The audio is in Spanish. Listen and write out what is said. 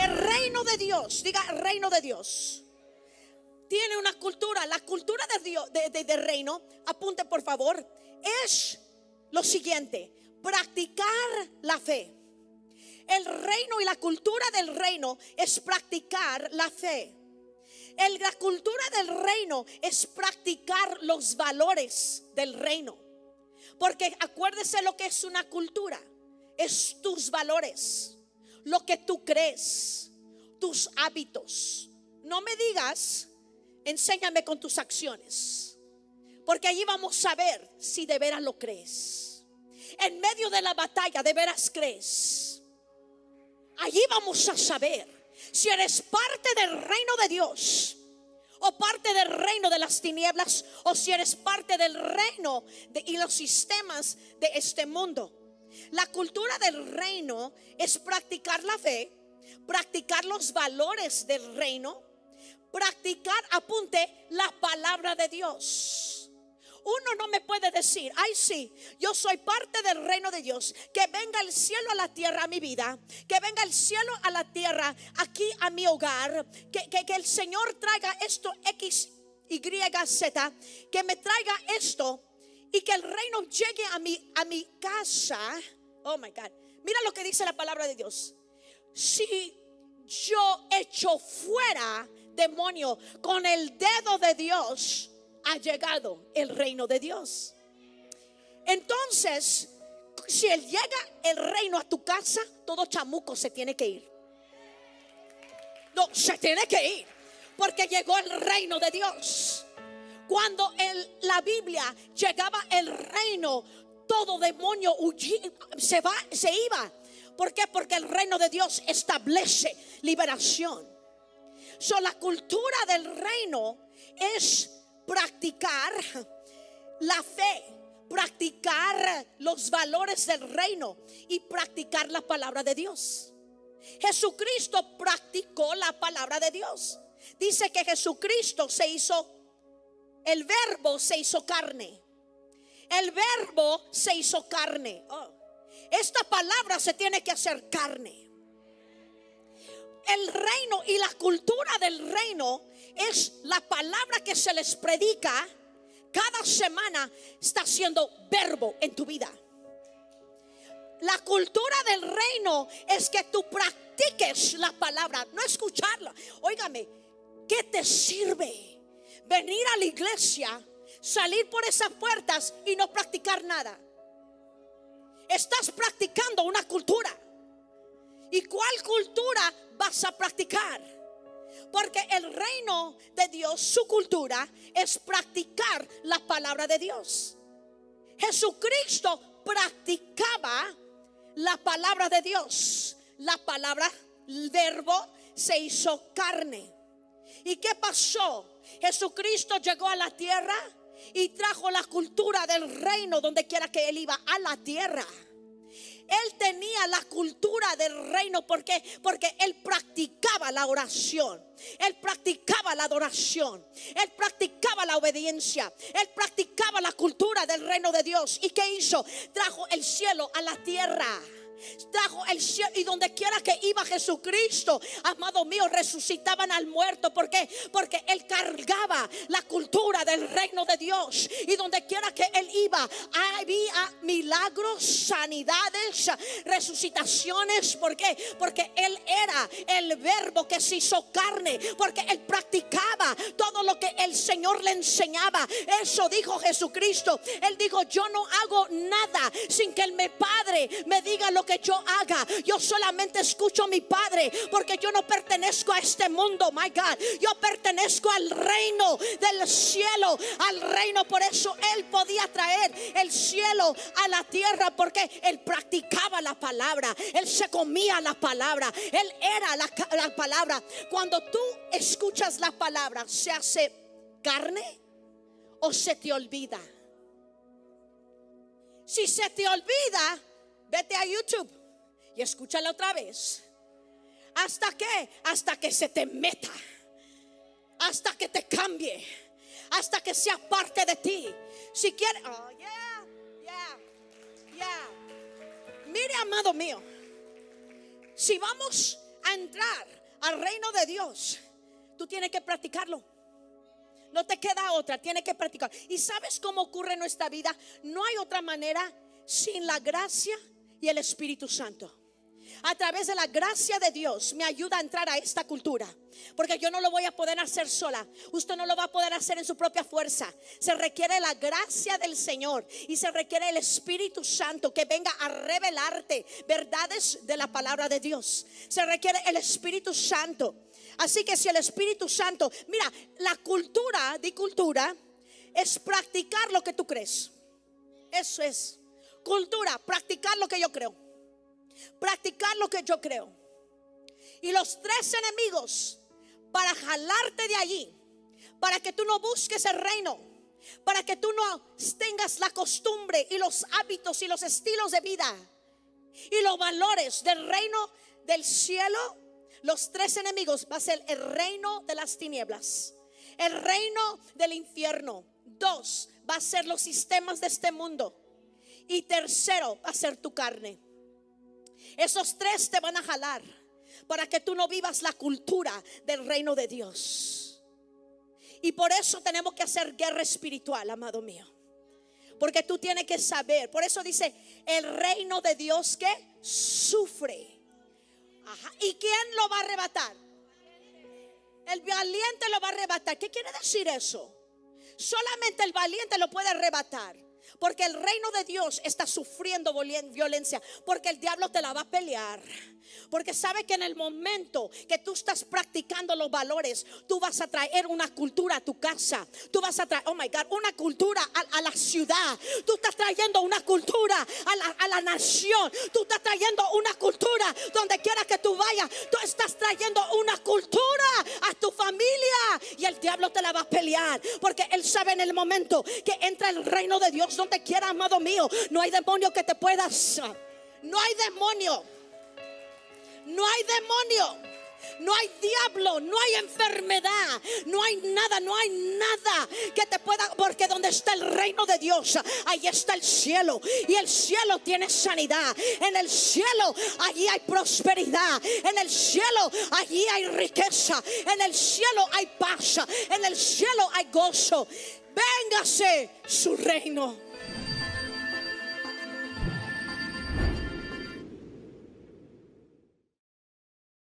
El reino de Dios, diga reino de Dios. Tiene una cultura, la cultura de Dios, de, de- del reino, apunte por favor, es lo siguiente, practicar la fe. El reino y la cultura del reino es practicar la fe. El- la cultura del reino es practicar los valores del reino. Porque acuérdese lo que es una cultura. Es tus valores, lo que tú crees, tus hábitos. No me digas, enséñame con tus acciones. Porque allí vamos a ver si de veras lo crees. En medio de la batalla, de veras crees. Allí vamos a saber si eres parte del reino de Dios o parte del reino de las tinieblas o si eres parte del reino de- y los sistemas de este mundo. La cultura del reino es practicar la fe, practicar los valores del reino, practicar, apunte, la palabra de Dios. Uno no me puede decir, ay sí, yo soy parte del reino de Dios, que venga el cielo a la tierra a mi vida, que venga el cielo a la tierra aquí a mi hogar, que, que- que el Señor traiga esto X, Y, Z, que me traiga esto y que el reino llegue a mi, a mi casa. Oh my God, mira lo que dice la palabra de Dios. Si yo echo fuera demonio con el dedo de Dios, ha llegado el reino de Dios. Entonces, si él llega el reino a tu casa, todo chamuco se tiene que ir. No, se tiene que ir. Porque llegó el reino de Dios. Cuando la Biblia llegaba el reino, todo demonio se va, se iba. ¿Por qué? Porque el reino de Dios establece liberación. So, la cultura del reino es practicar la fe, practicar los valores del reino y practicar la palabra de Dios. Jesucristo practicó la palabra de Dios. Dice que Jesucristo se hizo, el verbo se hizo carne. El verbo se hizo carne. Oh. Esta palabra se tiene que hacer carne el reino y la cultura del reino es la palabra que se les predica cada semana está siendo verbo en tu vida. La cultura del reino es que tú practiques la palabra, no escucharla. Óigame, ¿qué te sirve venir a la iglesia, salir por esas puertas y no practicar nada? Estás practicando una cultura. ¿Y cuál cultura vas a practicar? Porque el reino de Dios, su cultura, es practicar la palabra de Dios. Jesucristo practicaba la palabra de Dios. La palabra, el verbo, se hizo carne. ¿Y qué pasó? Jesucristo llegó a la tierra y trajo la cultura del reino donde quiera que él iba, a la tierra. Él tenía la cultura del reino porque porque él practicaba la oración. Él practicaba la adoración. Él practicaba la obediencia. Él practicaba la cultura del reino de Dios. ¿Y qué hizo? Trajo el cielo a la tierra. Trajo el cielo y donde quiera que iba Jesucristo, amado mío, resucitaban al muerto. ¿Por qué? Porque él cargaba la cultura del reino de Dios. Y donde quiera que él iba, había milagros, sanidades, resucitaciones. ¿Por qué? Porque él era el verbo que se hizo carne. Porque él practicaba todo lo que el Señor le enseñaba. Eso dijo Jesucristo. Él dijo, yo no hago nada sin que el Padre me diga lo que yo haga. Yo solamente escucho a mi Padre porque yo no pertenezco a este mundo, my God. Yo pertenezco al reino del cielo, al reino. Por eso Él podía traer el cielo a la tierra porque Él practicaba la palabra. Él se comía la palabra. Él era la, la palabra. Cuando tú escuchas la palabra, ¿se hace carne o se te olvida? Si se te olvida, vete a YouTube y escúchala otra vez. ¿Hasta qué? Hasta que se te meta. Hasta que te cambie. Hasta que sea parte de ti. Si quieres, oh. Mire, amado mío, si vamos a entrar al reino de Dios, tú tienes que practicarlo. No te queda otra, tienes que practicar. ¿Y sabes cómo ocurre en nuestra vida? No hay otra manera sin la gracia y el Espíritu Santo a través de la gracia de Dios me ayuda a entrar a esta cultura. Porque yo no lo voy a poder hacer sola. Usted no lo va a poder hacer en su propia fuerza. Se requiere la gracia del Señor y se requiere el Espíritu Santo que venga a revelarte verdades de la palabra de Dios. Se requiere el Espíritu Santo. Así que si el Espíritu Santo, mira, la cultura, de cultura, es practicar lo que tú crees. Eso es. Cultura, practicar lo que yo creo practicar lo que yo creo. Y los tres enemigos para jalarte de allí, para que tú no busques el reino, para que tú no tengas la costumbre y los hábitos y los estilos de vida y los valores del reino del cielo, los tres enemigos va a ser el reino de las tinieblas, el reino del infierno. Dos, va a ser los sistemas de este mundo. Y tercero, ser tu carne. Esos tres te van a jalar para que tú no vivas la cultura del reino de Dios. Y por eso tenemos que hacer guerra espiritual, amado mío. Porque tú tienes que saber. Por eso dice, el reino de Dios que sufre. ¿Y quién lo va a arrebatar? El valiente lo va a arrebatar. ¿Qué quiere decir eso? Solamente el valiente lo puede arrebatar. Porque el reino de Dios está sufriendo violencia. Porque el diablo te la va a pelear. Porque sabe que en el momento que tú estás practicando los valores, tú vas a traer una cultura a tu casa. Tú vas a traer, oh my God, una cultura a, la ciudad. Tú estás trayendo una cultura a la, a la, nación. Tú estás trayendo una cultura donde quiera que tú vayas. Tú estás trayendo una cultura a tu familia. Y el diablo te la va a pelear. Porque él sabe en el momento que entra el reino de Dios donde quiera, amado mío. No hay demonio que te puedas. No hay demonio no hay demonio. No hay diablo, no hay enfermedad, no hay nada, no hay nada que te pueda, porque donde está el reino de Dios, ahí está el cielo. Y el cielo tiene sanidad. En el cielo, allí hay prosperidad. En el cielo, allí hay riqueza. En el cielo hay paz. En el cielo hay gozo. Véngase su reino.